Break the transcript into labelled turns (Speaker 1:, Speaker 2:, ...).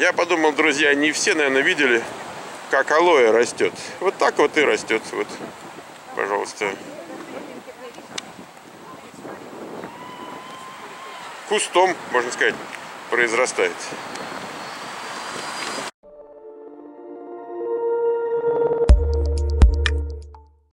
Speaker 1: Я подумал, друзья, не все, наверное, видели, как алоэ растет. Вот так вот и растет. Вот, пожалуйста. Кустом, можно сказать, произрастает.